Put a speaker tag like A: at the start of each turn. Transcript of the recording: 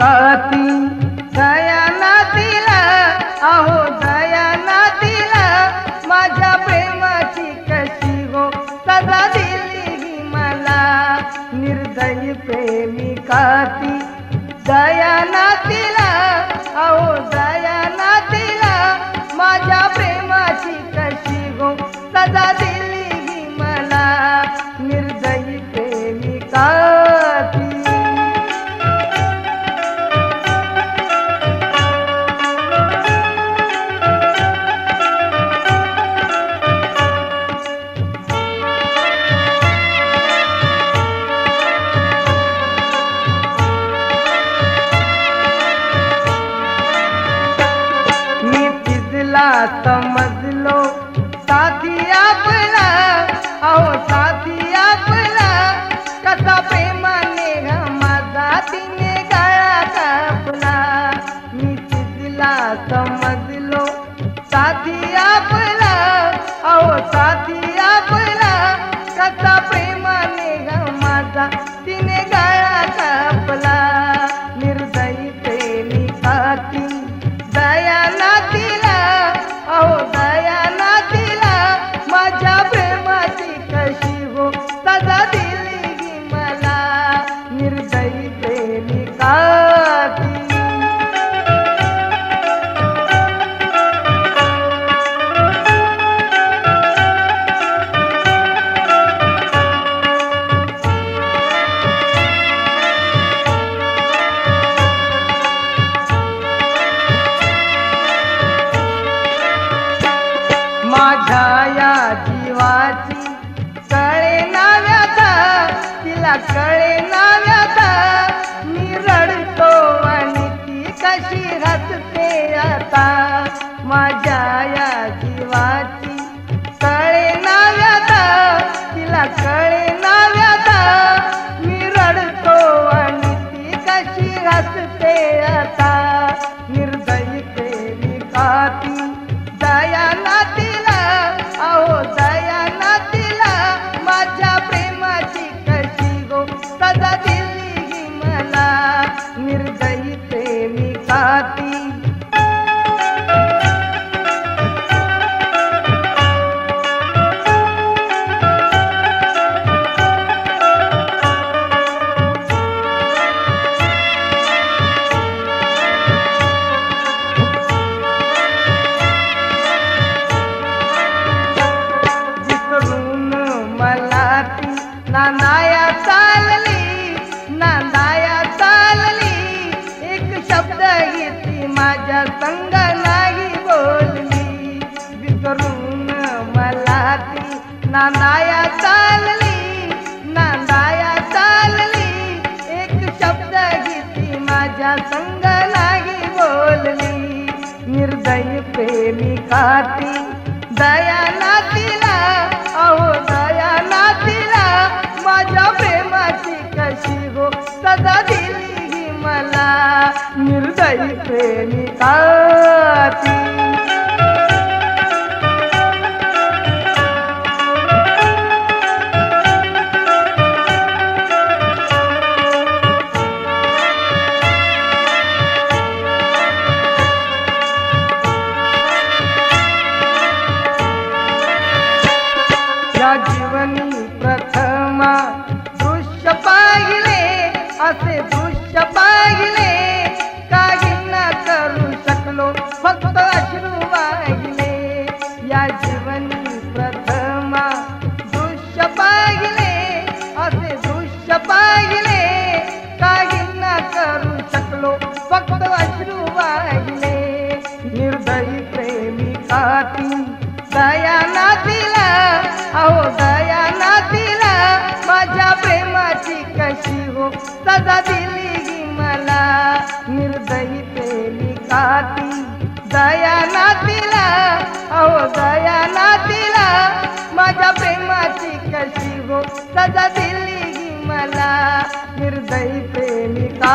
A: काती दयाना तिला अहो दयाना तिला माझ्या प्रेमाची कशी हो? सदा दिली मला निर्दयी प्रेमी काती दयाना तिला अहो दया तिजला समजलो साथी आपला अहो साथी आपला। कसा प्रेमाने ग माझा तिने गळा कापला मी तिजला समजलो साथी आपला अहो साथी आपला। कसा प्रेमाने ग माझा तिने माझ्या या जीवाची. कळे ना व्यथा तिला कळे ना संग नाही बोलली. विसरून मला ती नानाया चालली नांदाया चालली. एक शब्द गीती माझ्या संग नाही बोलली. निर्दयी प्रेमी काती दया तिला अहो दया तिला माझ्या प्रेमाची कशी हो सदा दिली? मला निर्दयी प्रेमिका जीवनी प्रथमा दृश्य पाहिले असे दृश्य पाहिले काही न करू शकलो फक्त अश्रू वाहिले. या जीवनी प्रथमा दृश्य पाहिले असे दृश्य पाहिले. काही न करू शकलो फक्त अश्रू वाहिले. निर्दयी प्रेमी काती दयाना तिला अहो दयाना तिला माझ्या प्रेमाची कशी हो सजा निर्दयी पेली काती दयाना तिला अहो दयाना तिला माझ्या प्रेमाची कशी हो सजा दिली मला. निर्दयी प्रेमी का